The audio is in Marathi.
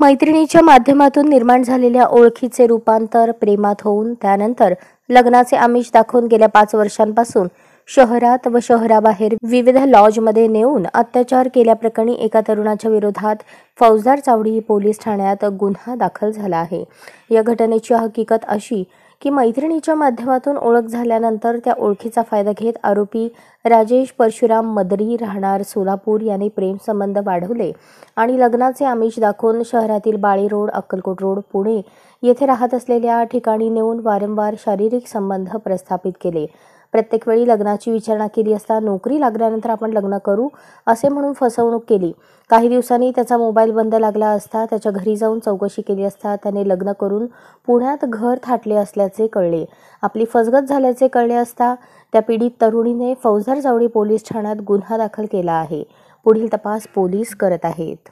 मैत्रिणीच्या माध्यमातून निर्माण झालेल्या ओळखीचे रूपांतर प्रेमात होऊन त्यानंतर लग्नाचे आमिष दाखवून गेल्या पाच वर्षांपासून शहरात व शहराबाहेर विविध लॉजमध्ये नेऊन अत्याचार केल्याप्रकरणी एका तरुणाच्या विरोधात फौजदार चावडी पोलीस ठाण्यात गुन्हा दाखल झाला आहे. या घटनेची हकीकत अशी की मैत्रिणीच्या माध्यमातून ओळख झाल्यानंतर त्या ओळखीचा फायदा घेत आरोपी राजेश परशुराम मदरी राहणार सोलापूर यांनी प्रेमसंबंध वाढवले आणि लग्नाचे आमिष दाखवून शहरातील बाळी रोड अक्कलकोट रोड पुणे येथे राहत असलेल्या ठिकाणी नेऊन वारंवार शारीरिक संबंध प्रस्थापित केले. प्रत्येक वेळी लग्नाची विचारणा केली असता नोकरी लागल्यानंतर आपण लग्न करू असे म्हणून फसवणूक केली. काही दिवसांनी त्याचा मोबाईल बंद लागला असता त्याच्या घरी जाऊन चौकशी केली असता त्याने लग्न करून पुण्यात घर थाटले असल्याचे कळले. आपली फसगत झाल्याचे कळले असता त्या पीडित तरुणीने फौजदार जावडी पोलीस ठाण्यात गुन्हा दाखल केला आहे. पुढील तपास पोलीस करत आहेत.